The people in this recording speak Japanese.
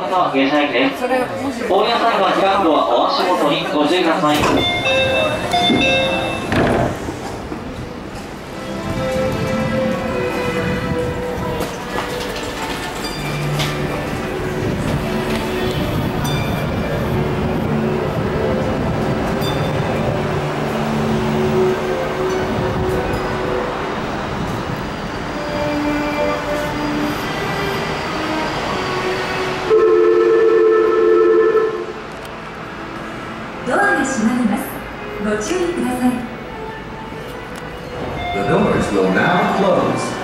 方は下車駅です。大宮最後は時間とはお足元にご注意ください。The doors will now close.